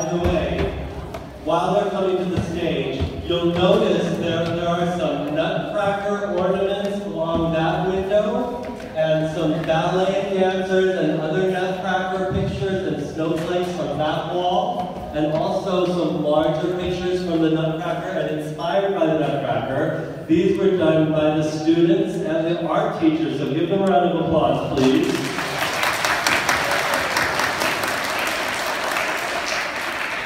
by the way, while they're coming to the stage, you'll notice there, there are some nutcracker ornaments along that window, and some ballet dancers and other nutcracker pictures and snowflakes from that wall, and also some larger pictures from the nutcracker and inspired by the nutcracker. These were done by the students and the art teachers, so give them a round of applause, please.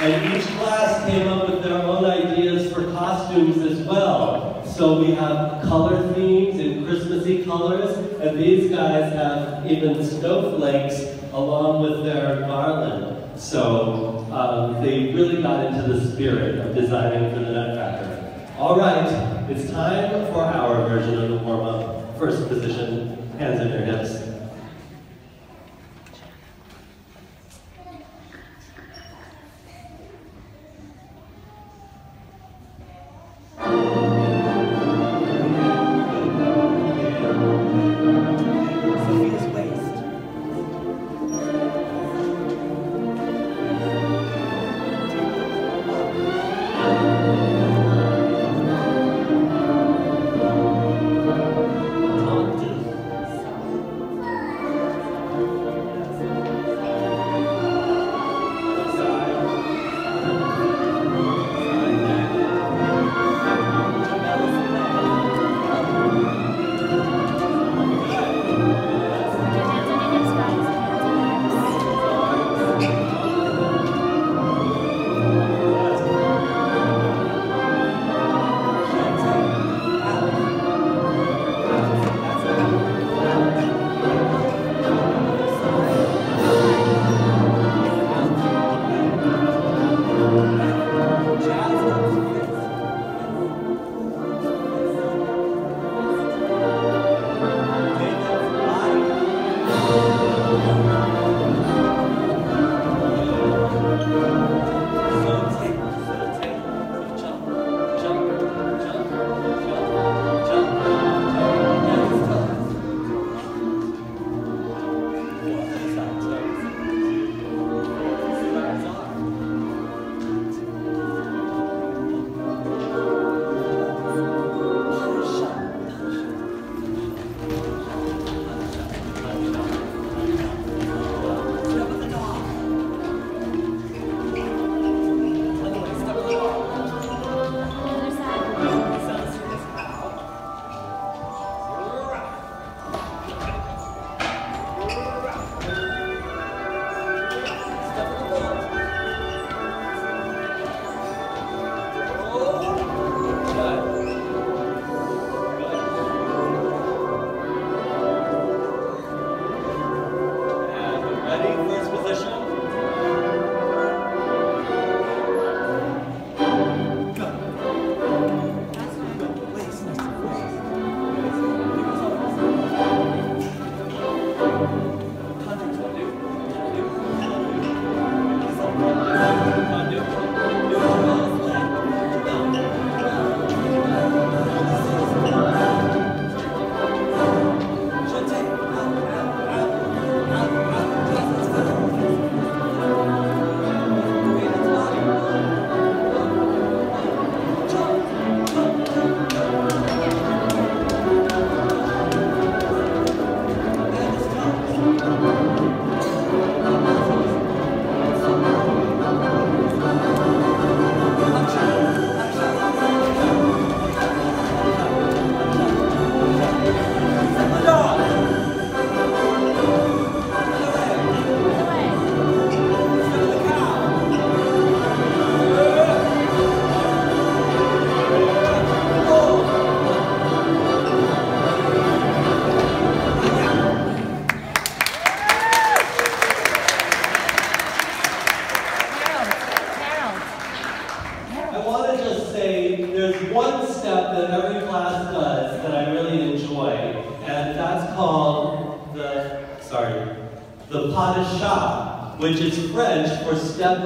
And each class came up with their own ideas for costumes as well. So we have color themes in Christmassy colors, and these guys have even snowflakes along with their garland. So um, they really got into the spirit of designing for the Nutcracker. All right, it's time for our version of the warm-up. First position, hands on your hips.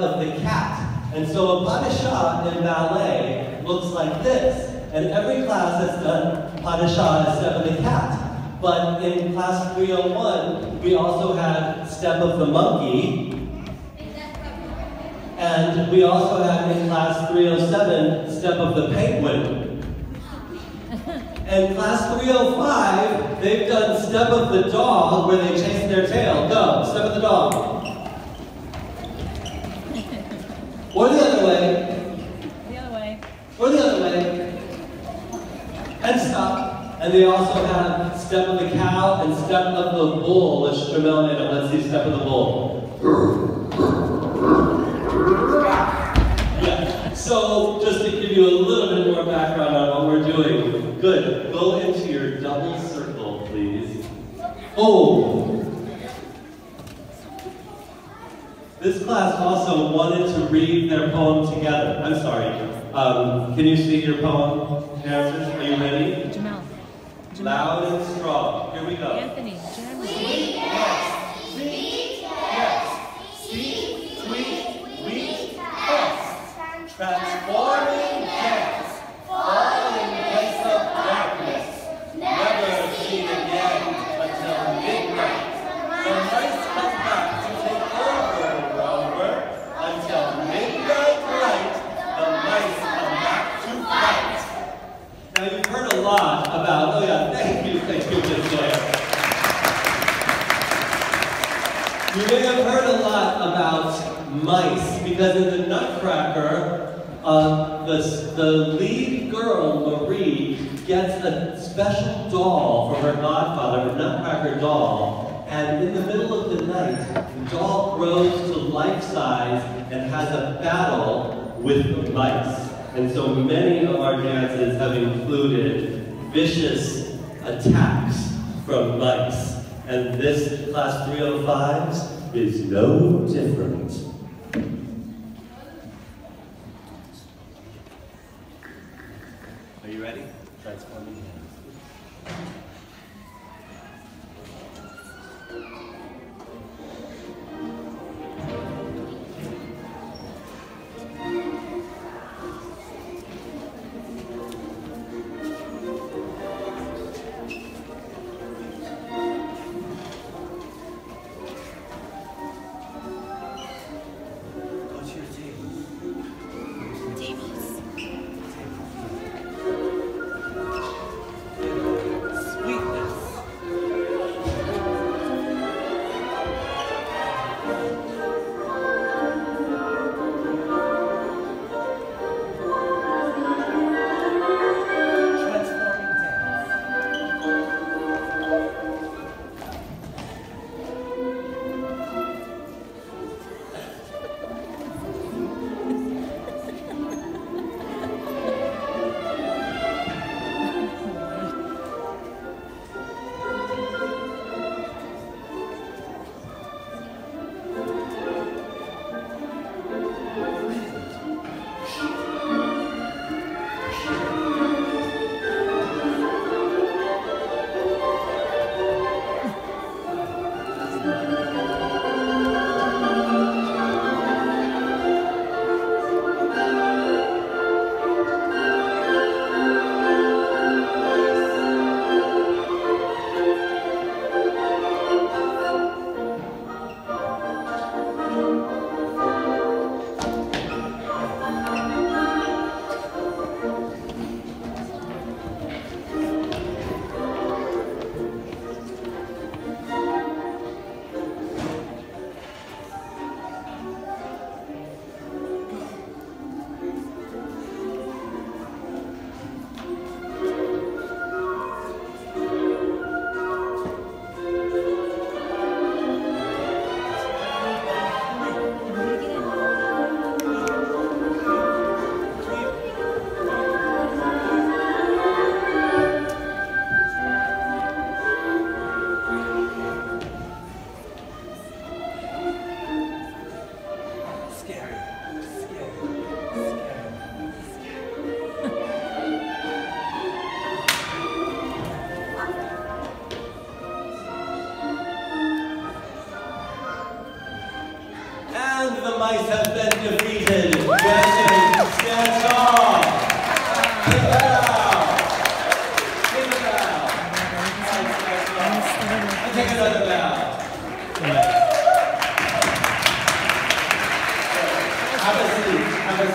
Of the cat. And so a pas de chat in ballet looks like this. And every class has done pas de chat step of the cat. But in class 301, we also had step of the monkey, And we also had in class 307, Step of the Penguin. And class 305, they've done Step of the Dog where they chase their tail. Go, Step of the Dog. Or the other way, The other way. or the other way. And stop. And they also have Step of the Cow and Step of the Bull, which Jamel made up. Let's see Step of the Bull. Yeah. So just to give you a little bit more background on what we're doing. Good. Go into your double circle, please. Oh. This class also wanted to read their poem together. I'm sorry. Um, can you see your poem, dancers? Are you ready? Jamel. Jamel. Loud and strong. Here we go. Anthony. Jeremy. Yes. Sweet. Yes. Sweet. Sweet. Wheat. Yes. Transforming dance. Fall in place of darkness. Never seen again until midnight. The mice come back to take over, Rover. Until midnight light, the mice come back to fight. Now you've heard a lot about, oh yeah, thank you, thank you, Miss Blair. You may have heard a lot about mice because in the Nutcracker, uh, the, the lead girl, Marie, gets a special doll for her godfather, a Nutcracker doll, and in the middle of the night, the doll grows to life size and has a battle with the mice. And so many of our dances have included vicious attacks from mice. And this class 305's is no different.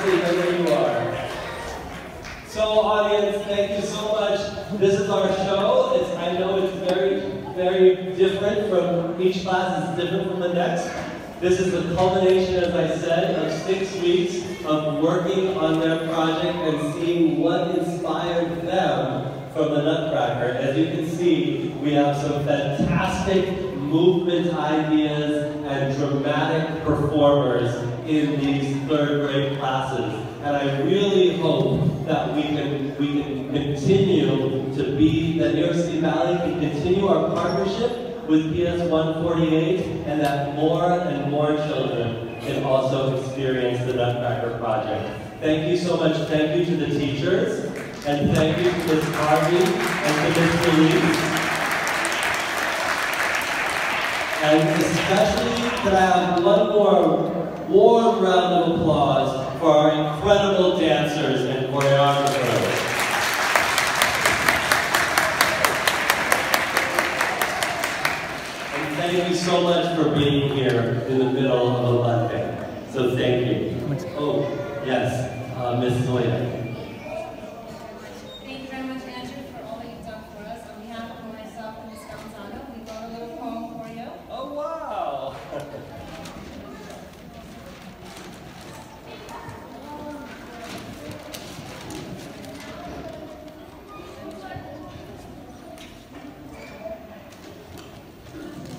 seat. You are. So, audience, thank you so much. This is our show. It's, I know it's very, very different from each class. It's different from the next. This is the culmination, as I said, of six weeks of working on their project and seeing what inspired them from the Nutcracker. As you can see, we have some fantastic movement ideas and dramatic performers in these third grade classes. And I really hope that we can, we can continue to be, that New York City Ballet can continue our partnership with PS 148 and that more and more children can also experience the Nutcracker Project. Thank you so much. Thank you to the teachers and thank you to Ms. Harvey and to Ms. Lee. And especially could I have one more warm round of applause for our incredible dancers and choreographers. And thank you so much for being here in the middle of a Monday. So thank you. Oh, yes, uh, Ms. Zoya. Thank you very much, Andrew, for all that you've done for us. On behalf of myself and Ms. Gonzaga, we wrote a little poem for you. Oh, wow.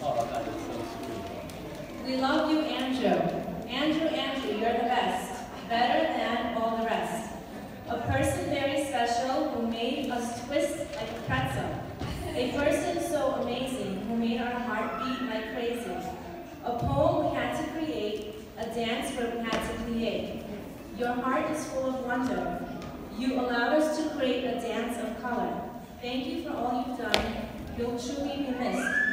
Oh, that is so sweet. We love you, Andrew. Andrew, Andrew, you're the best. Better than all the rest. A person very special who made us twist like a pretzel. A person so amazing who made our heart beat like crazy. A poem we had to create, a dance where we had to create. Your heart is full of wonder. You allowed us to create a dance of color. Thank you for all you've done. You'll truly be missed.